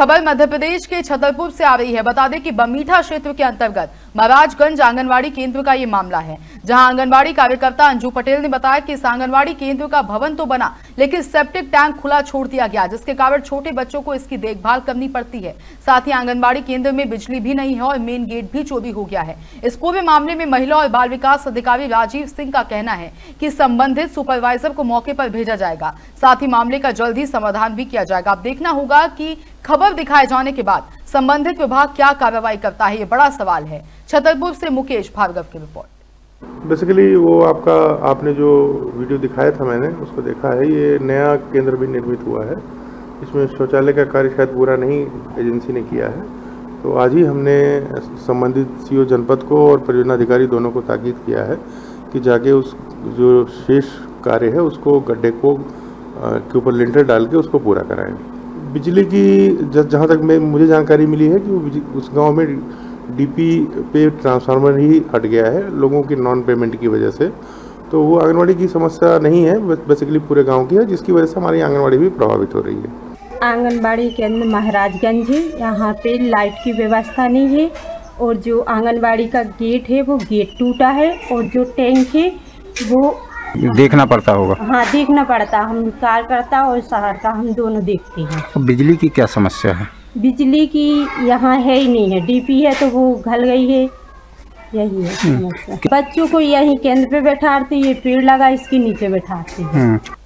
खबर मध्य प्रदेश के छतरपुर से आ रही है। बता दें कि बमीठा क्षेत्र के अंतर्गत महाराजगंज आंगनवाड़ी केंद्र का ये मामला है, जहाँ आंगनवाड़ी कार्यकर्ता अंजू पटेल ने बताया कि इस आंगनवाड़ी केंद्र का भवन तो बना, लेकिन सेप्टिक टैंक खुला छोड़ दिया गया, जिसके कारण छोटे बच्चों को इसकी देखभाल करनी पड़ती है। साथ ही आंगनबाड़ी केंद्र में बिजली भी नहीं है और मेन गेट भी चोरी हो गया है। इस पूरे मामले में महिला और बाल विकास अधिकारी राजीव सिंह का कहना है कि संबंधित सुपरवाइजर को मौके पर भेजा जाएगा। साथ ही मामले का जल्द ही समाधान भी किया जाएगा। अब देखना होगा कि खबर दिखाए जाने के बाद संबंधित विभाग क्या कार्रवाई करता है, ये बड़ा सवाल है। छतरपुर से मुकेश भार्गव की रिपोर्ट। बेसिकली वो आपका, आपने जो वीडियो दिखाया था मैंने, उसको देखा है, ये नया केंद्र भी निर्मित हुआ है। इसमें शौचालय का कार्य शायद पूरा नहीं, एजेंसी ने किया है। तो आज ही हमने संबंधित सीओ जनपद को और परियोजना अधिकारी दोनों को ताकीद किया है कि जाके उस जो शेष कार्य है, उसको गड्ढे को के ऊपर लिंटर डाल के उसको पूरा कराएँ। बिजली की जहाँ तक मैं, मुझे जानकारी मिली है कि उस गाँव में डीपी पे ट्रांसफार्मर ही हट गया है, लोगों की नॉन पेमेंट की वजह से। तो वो आंगनवाड़ी की समस्या नहीं है बेसिकली पूरे गाँव की है, जिसकी वजह से हमारी आंगनवाड़ी भी प्रभावित हो रही है। आंगनबाड़ी केंद्र महाराजगंज है, यहाँ पे लाइट की व्यवस्था नहीं है, और जो आंगनबाड़ी का गेट है, वो गेट टूटा है, और जो टैंक है, वो देखना पड़ता होगा। हाँ देखना पड़ता। हम कार्यकर्ता और शहर का हम दोनों देखते हैं। तो बिजली की क्या समस्या है? बिजली की यहाँ है ही नहीं है। डीपी है तो वो घल गई है। यही है समस्या। बच्चों को यही केंद्र पे बैठाते ये पेड़ लगा इसके नीचे बैठाते हैं। हम्म,